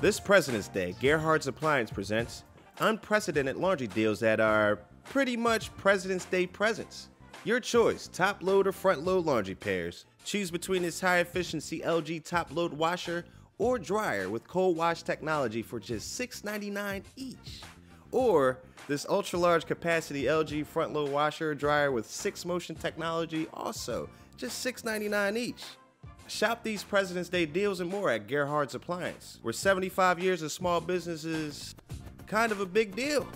This President's Day, Gerhard's Appliance presents unprecedented laundry deals that are pretty much President's Day presents. Your choice, top load or front load laundry pairs. Choose between this high efficiency LG top load washer or dryer with cold wash technology for just $6.99 each. Or this ultra large capacity LG front load washer dryer with six motion technology, also just $6.99 each. Shop these President's Day deals and more at Gerhard's Appliance, where 75 years of small business is kind of a big deal.